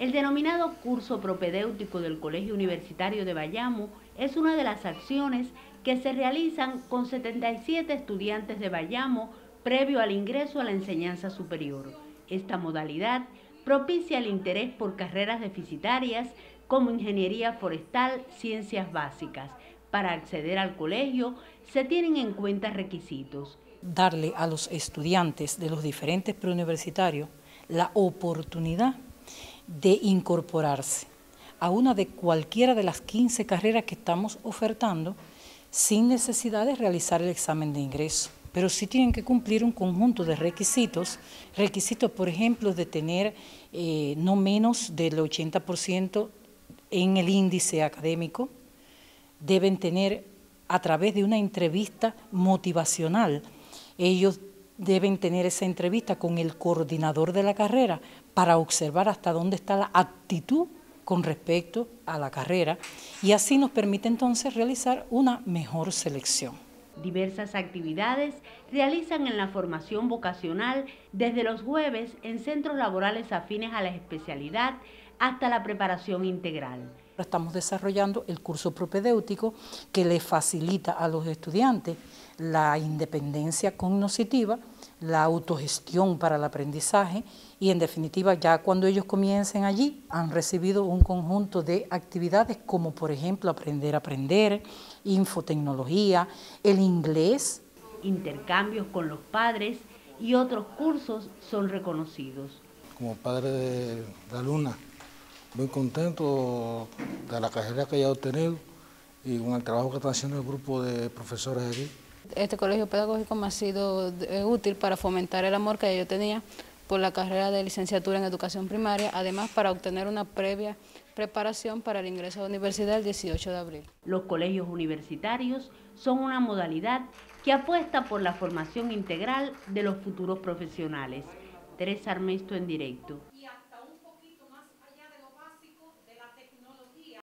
El denominado curso propedéutico del Colegio Universitario de Bayamo es una de las acciones que se realizan con 77 estudiantes de Bayamo previo al ingreso a la enseñanza superior. Esta modalidad propicia el interés por carreras deficitarias como ingeniería forestal, ciencias básicas. Para acceder al colegio se tienen en cuenta requisitos. Darle a los estudiantes de los diferentes preuniversitarios la oportunidad de incorporarse a una de cualquiera de las 15 carreras que estamos ofertando sin necesidad de realizar el examen de ingreso. Pero sí tienen que cumplir un conjunto de requisitos, requisitos por ejemplo de tener eh, no menos del 80% en el índice académico, deben tener a través de una entrevista motivacional, ellos deben tener esa entrevista con el coordinador de la carrera para observar hasta dónde está la actitud con respecto a la carrera y así nos permite entonces realizar una mejor selección. Diversas actividades realizan en la formación vocacional desde los jueves en centros laborales afines a la especialidad hasta la preparación integral. Estamos desarrollando el curso propedéutico que le facilita a los estudiantes la independencia cognitiva, la autogestión para el aprendizaje y en definitiva ya cuando ellos comiencen allí han recibido un conjunto de actividades como por ejemplo aprender a aprender, infotecnología, el inglés. Intercambios con los padres y otros cursos son reconocidos. Como padre de, de alumna, muy contento de la carrera que haya obtenido y con el trabajo que está haciendo el grupo de profesores aquí. Este colegio pedagógico me ha sido eh, útil para fomentar el amor que yo tenía por la carrera de licenciatura en educación primaria, además para obtener una previa preparación para el ingreso a la universidad el 18 de abril. Los colegios universitarios son una modalidad que apuesta por la formación integral de los futuros profesionales. Teresa Armesto en directo.